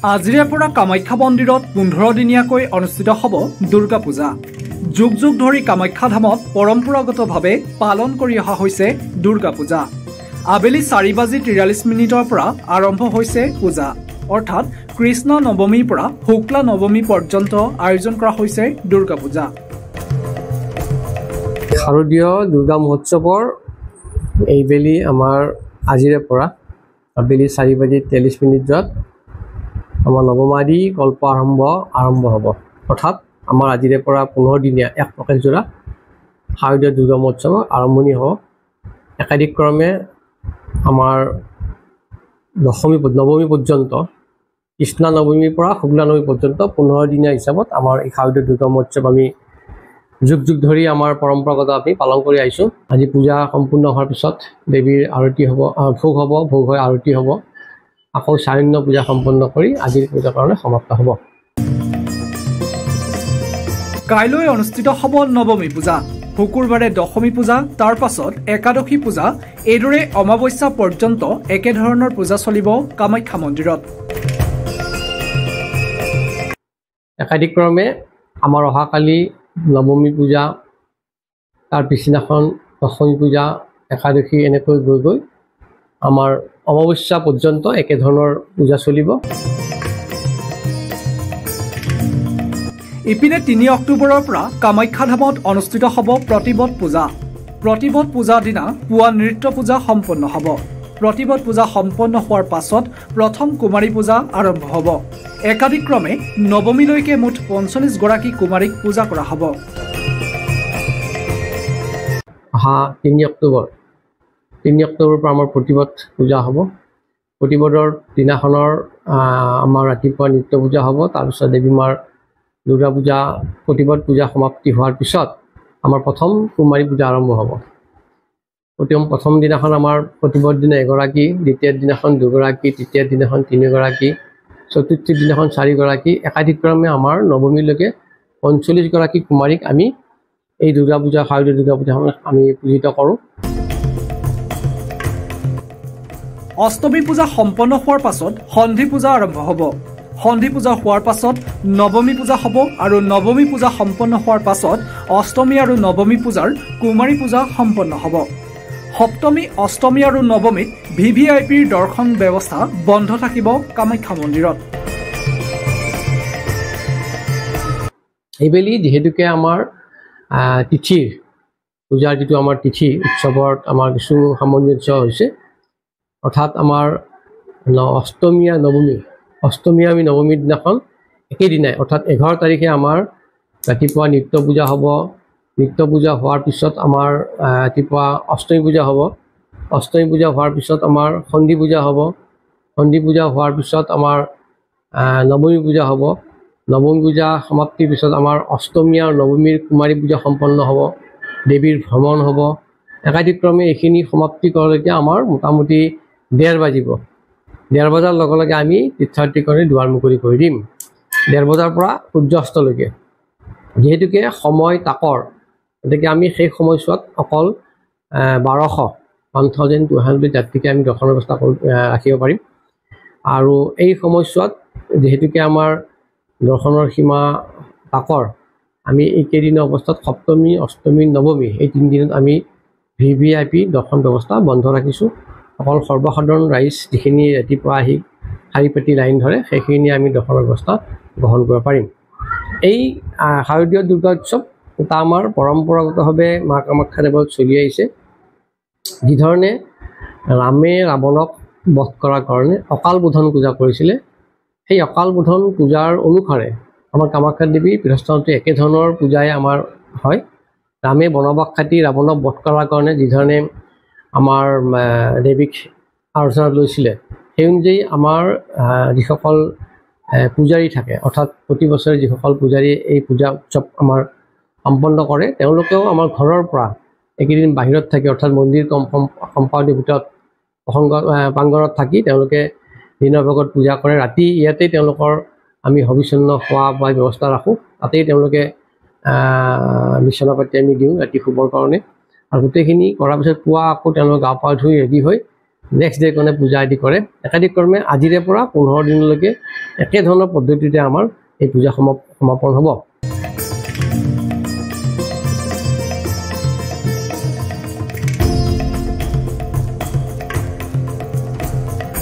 আজিৰে পৰা কামাখ্যা মন্দিৰত পোন্ধৰ দিনীয়াকৈ অনুষ্ঠিত হ'ব দুৰ্গা পূজা যুগ যুগ ধৰি কামাখ্যা ধামত পৰম্পৰাগতভাৱে পালন কৰি অহা হৈছে দুৰ্গা পূজা আবেলি চাৰি বাজি তিৰাল্লিছ মিনিটৰ পৰা আৰম্ভ হৈছে পূজা। অৰ্থাৎ কৃষ্ণ নৱমীৰ পৰা শুক্লা নৱমী পৰ্যন্ত আয়োজন কৰা হৈছে দুৰ্গা পূজা শাৰদীয় দুৰ্গা মহোৎসৱৰ এইবেলি আমাৰ আজিৰে পৰা আবেলি চাৰি বাজি তেল্লিছ মিনিটত আমাৰ নৱমাদি কল্প আৰম্ভ আৰম্ভ হ'ব। অৰ্থাৎ আমাৰ আজিৰে পৰা পোন্ধৰ দিনীয়া এক প্ৰকাশজোৰা শাৰদীয় দুৰ্গা মহোৎসৱৰ আৰম্ভণি হ'ব। একাধিক ক্ৰমে আমাৰ দশমী নৱমী পৰ্যন্ত কৃষ্ণা নৱমীৰ পৰা শুক্লা নৱমী পৰ্যন্ত পোন্ধৰ দিনীয়া হিচাপত আমাৰ এই শাৰদীয় দুৰ্গা মহোৎসৱ আমি যুগ যুগ ধৰি আমাৰ পৰম্পৰাগত আমি পালন কৰি আহিছোঁ। আজি পূজা সম্পূৰ্ণ হোৱাৰ পিছত দেৱীৰ আৰতি হ'ব ভোগ হ'ব ভোগ হৈ আৰতি হ'ব। আকৌ চাৰণ্য পূজা সম্পন্ন কৰি আজিৰ পূজাৰ কাৰণে সমাপ্ত হ'ব। কাইলৈ অনুষ্ঠিত হ'ব নৱমী পূজা। শুকুৰবাৰে দশমী পূজা তাৰ পাছত একাদশী পূজা। এইদৰে অমাৱস্যা পৰ্যন্ত একেধৰণৰ পূজা চলিব কামাখ্যা মন্দিৰত। একাধিক ক্ৰমে আমাৰ অহাকালি নৱমী পূজা তাৰ পিছদিনাখন দশমী পূজা একাদশী এনেকৈ গৈ গৈ আমাৰ অমাৱস্যা পৰ্যন্ত একেধৰণৰ পূজা চলিব। ইপিনে তিনি অক্টোবৰৰ পৰা কামাখ্যা ধামত অনুষ্ঠিত হ'ব প্ৰতিবদ পূজা। প্ৰতিবদ পূজাৰ দিনা পুৱা নৃত্য পূজা সম্পন্ন হ'ব। প্ৰতিবদ পূজা সম্পন্ন হোৱাৰ পাছত প্ৰথম কুমাৰী পূজা আৰম্ভ হ'ব। একাদিক্ৰমে নৱমীলৈকে মুঠ পঞ্চল্লিছগৰাকী কুমাৰীক পূজা কৰা হ'ব। অহা তিনি অক্টোবৰ। তিনি অক্টোবৰৰ পৰা আমাৰ প্ৰতিবাদ পূজা হ'ব। প্ৰতিবাদৰ দিনাখনৰ আমাৰ ৰাতিপুৱা নৃত্য পূজা হ'ব তাৰপিছত দেৱী মাৰ দুৰ্গা পূজা প্ৰতিবাদ পূজা সমাপ্তি হোৱাৰ পিছত আমাৰ প্ৰথম কুমাৰী পূজা আৰম্ভ হ'ব। প্ৰথম প্ৰথম দিনাখন আমাৰ প্ৰতিবাদ দিনা এগৰাকী দ্বিতীয় দিনাখন দুগৰাকী তৃতীয় দিনাখন তিনিগৰাকী চতুৰ্থ দিনাখন চাৰিগৰাকী একাধিক্ৰমে আমাৰ নৱমীলৈকে পঞ্চল্লিছগৰাকী কুমাৰীক আমি এই দুৰ্গা পূজা শাৰদীয় দুৰ্গা পূজাখনত আমি পূজিত কৰোঁ। অষ্টমী পূজা সম্পন্ন হোৱাৰ পাছত সন্ধি পূজা আৰম্ভ হ'ব। সন্ধি পূজা হোৱাৰ পাছত নৱমী পূজা হ'ব আৰু নৱমী পূজা সম্পন্ন হোৱাৰ পাছত অষ্টমী আৰু নৱমী পূজাৰ কুমাৰী পূজা সম্পন্ন হ'ব। সপ্তমী অষ্টমী আৰু নৱমীত ভি ভি আই পিৰ দৰ্শন ব্যৱস্থা বন্ধ থাকিব কামাখ্যা মন্দিৰত। এইবেলি যিহেতুকে আমাৰ তিথিৰ পূজাৰ যিটো আমাৰ তিথি উৎসৱত আমাৰ কিছু সামঞ্জস্য হৈছে অৰ্থাৎ আমাৰ ন- অষ্টমী আৰু নৱমী অষ্টমী আমি নৱমীৰ দিনাখন একেদিনাই অৰ্থাৎ এঘাৰ তাৰিখে আমাৰ ৰাতিপুৱা নিত্য পূজা হ'ব। নিত্য পূজা হোৱাৰ পিছত আমাৰ ৰাতিপুৱা অষ্টমী পূজা হ'ব। অষ্টমী পূজা হোৱাৰ পিছত আমাৰ সন্ধি পূজা হ'ব। সন্ধি পূজা হোৱাৰ পিছত আমাৰ নৱমী পূজা হ'ব। নৱমী পূজা সমাপ্তিৰ পিছত আমাৰ অষ্টমী আৰু নৱমীৰ কুমাৰী পূজা সম্পন্ন হ'ব। দেৱীৰ ভ্ৰমণ হ'ব। একাধিক্ৰমে এইখিনি সমাপ্তি কৰালৈকে আমাৰ মোটামুটি ডেৰ বাজিব। ডেৰ বজাৰ লগে লগে আমি তীৰ্থযাত্ৰীকৰণে দুৱাৰ মুকলি কৰি দিম। ডেৰ বজাৰ পৰা সূৰ্যাস্তলৈকে। যিহেতুকে সময় তাকৰ। গতিকে আমি সেই সময়ছোৱাত অকল বাৰশ ওৱান থাউজেণ্ড টু হাণ্ড্ৰেড যাত্ৰীকে আমি দৰ্শনৰ ব্যৱস্থা কৰি ৰাখিব পাৰিম। আৰু এই সময়ছোৱাত যিহেতুকে আমাৰ দৰ্শনৰ সীমা তাকৰ আমি এইকেইদিনৰ অৱস্থাত সপ্তমী অষ্টমী নৱমী এই তিনিদিনত আমি ভি ভি আই পি দৰ্শন ব্যৱস্থা বন্ধ ৰাখিছোঁ। অকল সৰ্বসাধাৰণ ৰাইজ যিখিনি ৰাতিপুৱা আহি শাৰী পাতি লাইন ধৰে সেইখিনি আমি দৰ্শনৰ ব্যৱস্থা গ্ৰহণ কৰিব পাৰিম। এই শাৰদীয় দুৰ্গা উৎসৱ এটা আমাৰ পৰম্পৰাগতভাৱে মা কামাখ্যা দেৱত চলি আহিছে। যিধৰণে ৰামে ৰাৱণক বধ কৰাৰ কাৰণে অকাল বোধন পূজা কৰিছিলে সেই অকাল বোধন পূজাৰ অনুসাৰে আমাৰ কামাখ্যা দেৱী পীঠস্থানতো একেধৰণৰ পূজাই আমাৰ হয়। ৰামে বনবাস খাটি ৰাৱণক বধ কৰাৰ কাৰণে যিধৰণে আমাৰ দেৱীক আলোচনাত লৈছিলে। সেই অনুযায়ী আমাৰ যিসকল পূজাৰী থাকে অৰ্থাৎ প্ৰতি বছৰে যিসকল পূজাৰীয়ে এই পূজা উৎসৱ আমাৰ সম্পন্ন কৰে তেওঁলোকেও আমাৰ ঘৰৰ পৰা এইকেইদিন বাহিৰত থাকি অৰ্থাৎ মন্দিৰ কম কম্পাউণ্ডৰ ভিতৰত প্ৰসংগ প্ৰাংগণত থাকি তেওঁলোকে দিনৰ ভাগত পূজা কৰে। ৰাতি ইয়াতেই তেওঁলোকৰ আমি হবিচন্ন খোৱা বোৱাৰ ব্যৱস্থা ৰাখোঁ। তাতেই তেওঁলোকে বিচনা পাতি আমি দিওঁ ৰাতি শুবৰ কাৰণে। আৰু গোটেইখিনি কৰাৰ পিছত পুৱা আকৌ তেওঁলোকে গা পা ধুই ৰেডি হৈ নেক্সট ডে কাৰণে পূজা আদি কৰে। একাধিক্ৰমে আজিৰে পৰা পোন্ধৰ দিনলৈকে একেধৰণৰ পদ্ধতিতে আমাৰ এই পূজা সমা সমাপন হ'ব।